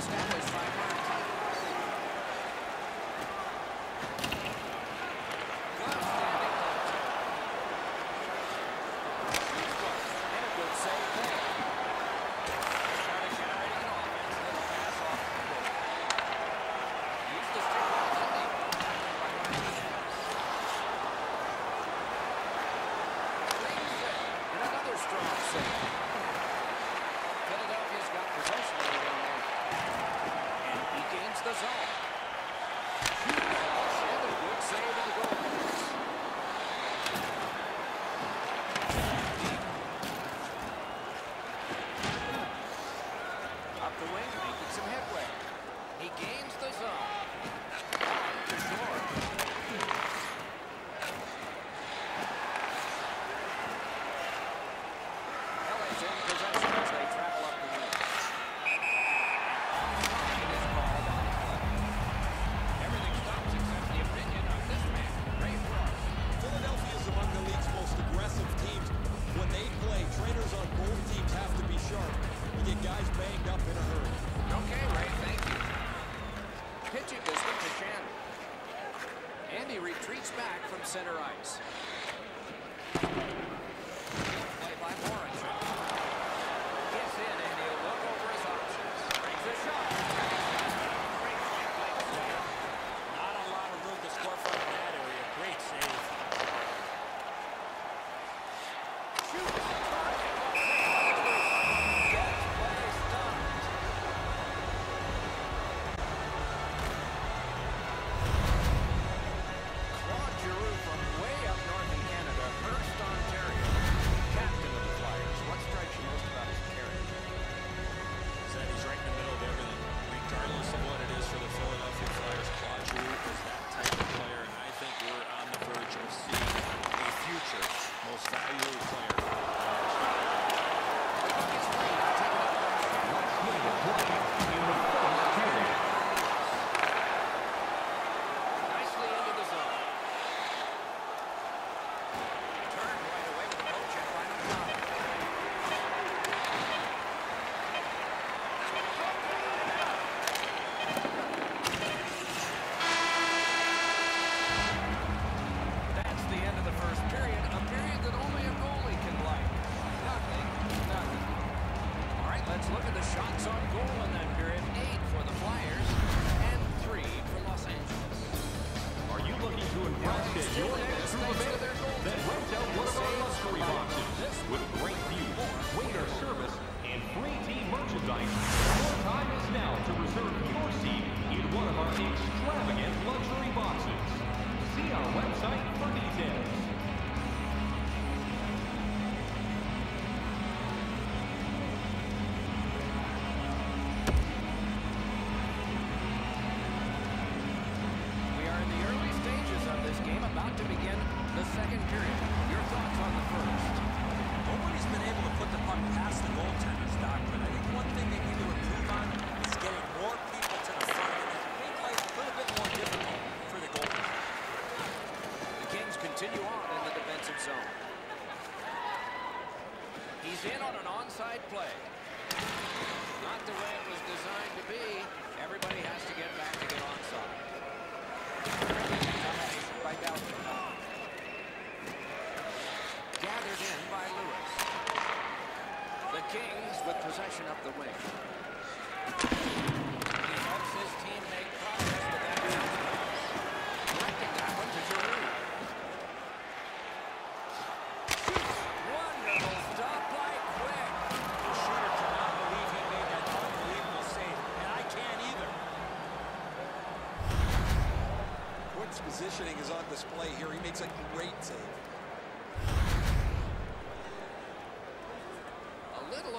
established by retreats back from center ice. Play by Morin. Let's look at the shots on goal in that period. Eight for the Flyers and three for Los Angeles. Are you looking to impress at your next their goal Then rent out one of our luxury boxes with great views, waiter service, and free team merchandise. Your time is now to reserve your seat in one of our eight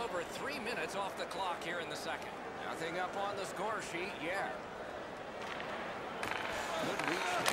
over three minutes off the clock here in the second. Nothing up on the score sheet yet. Good reach.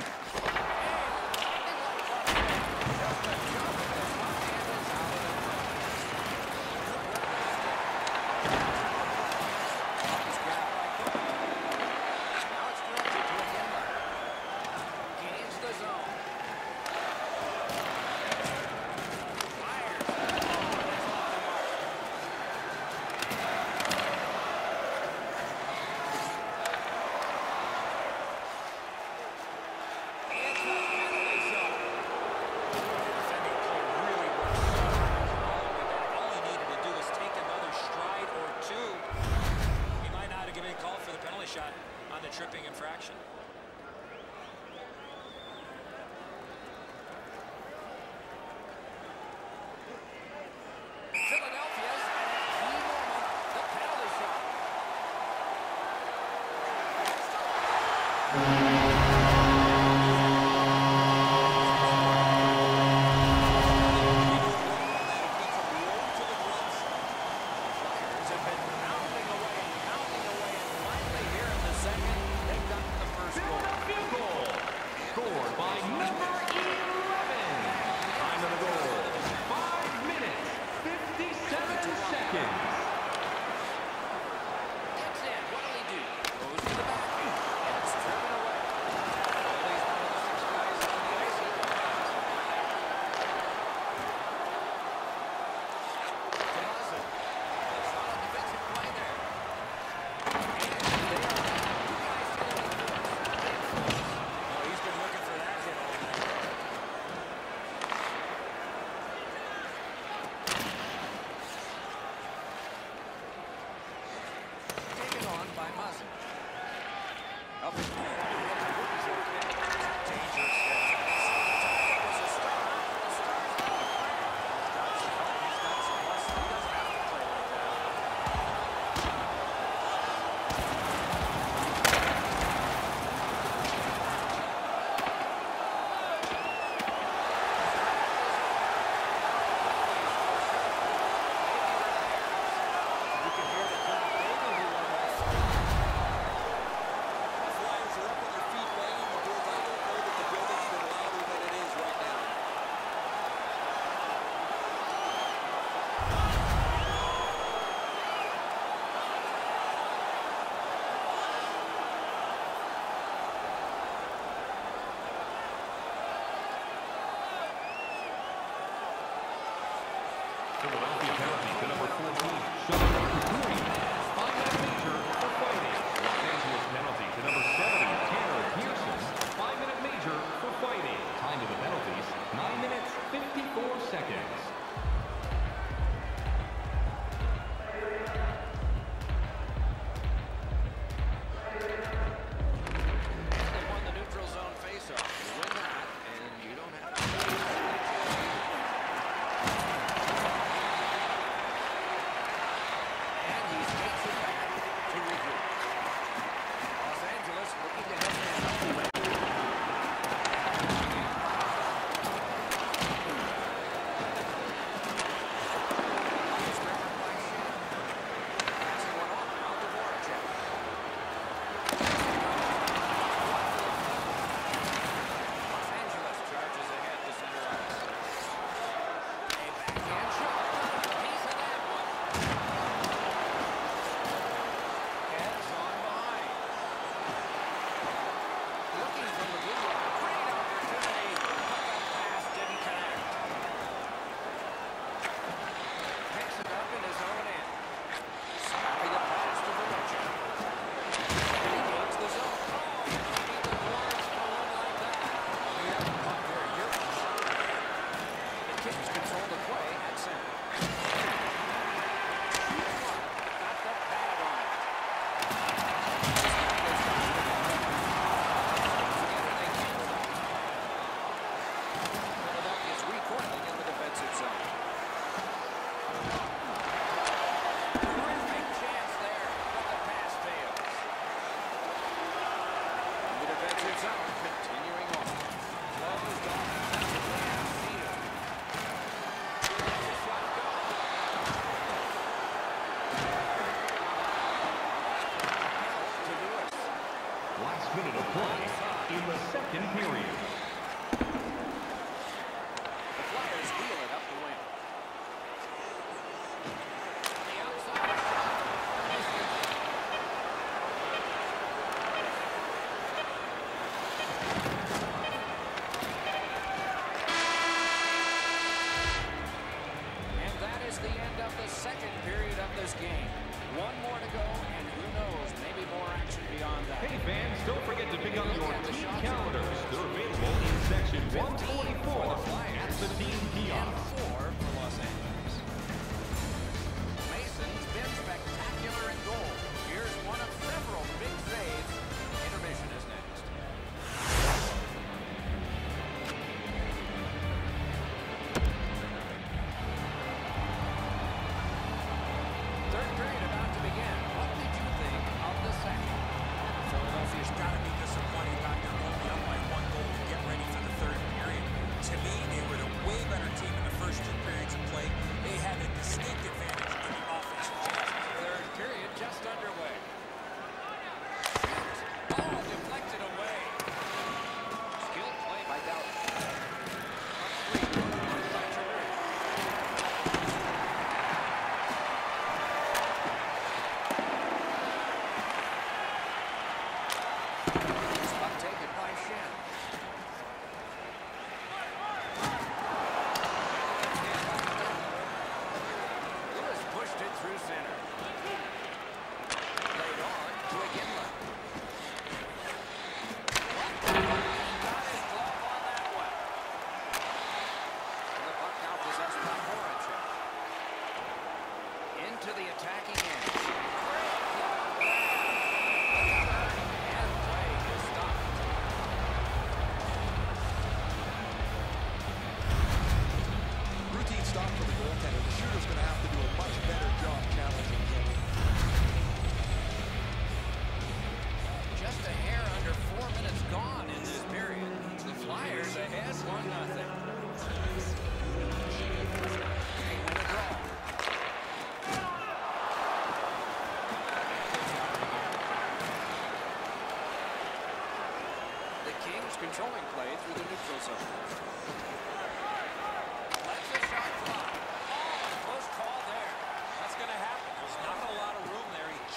Minute of play in the second period.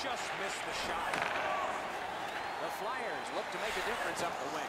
just missed the shot. The Flyers look to make a difference up the wing.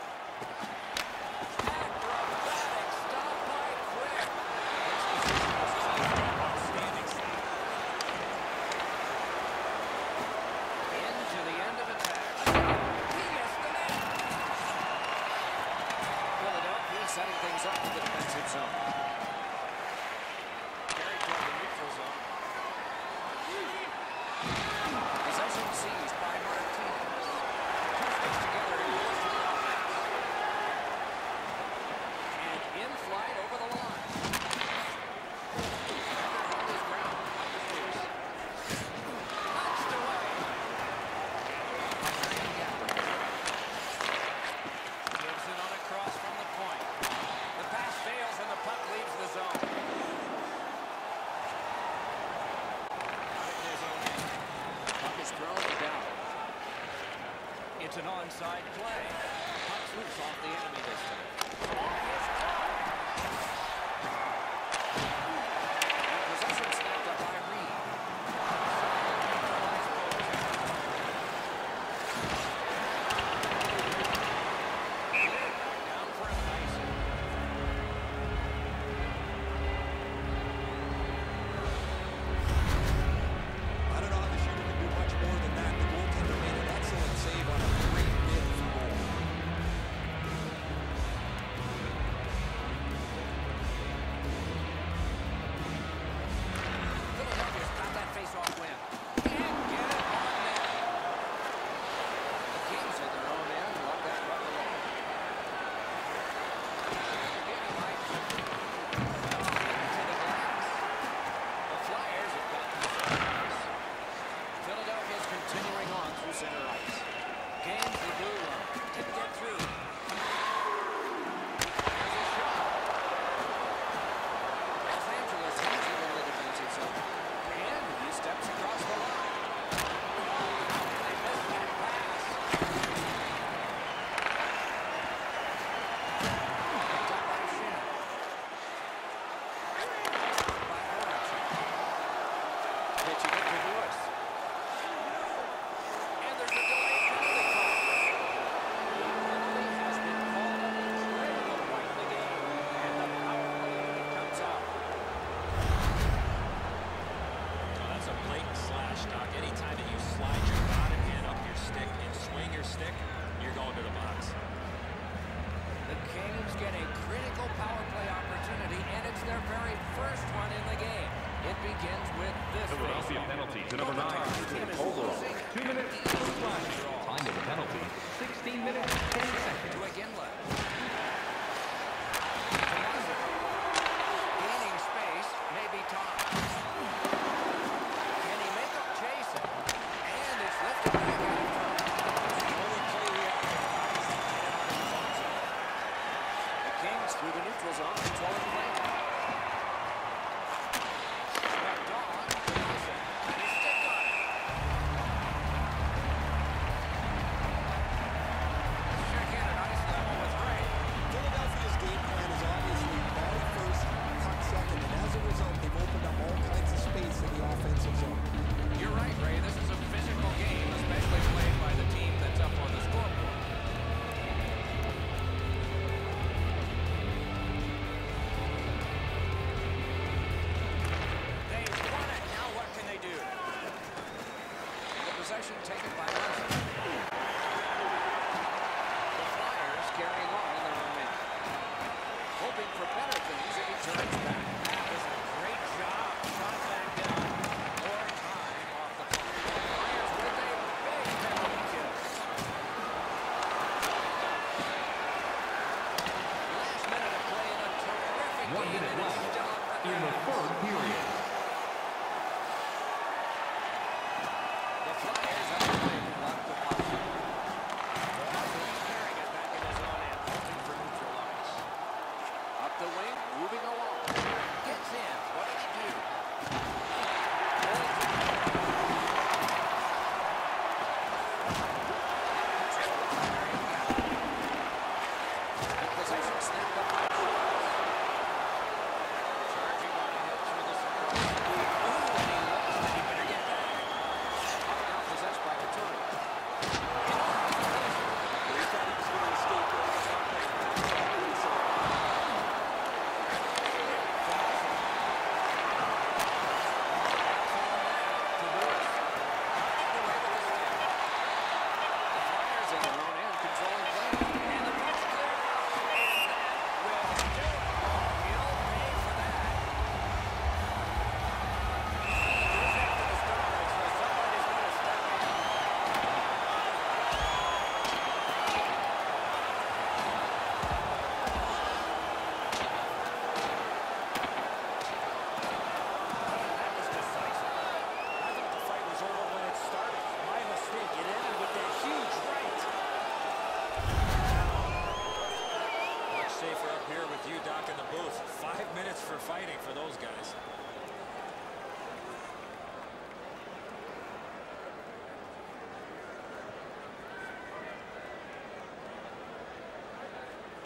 Inside play. was on. while it's playing.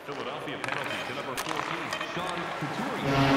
Philadelphia penalty to number 14, Sean Couturier.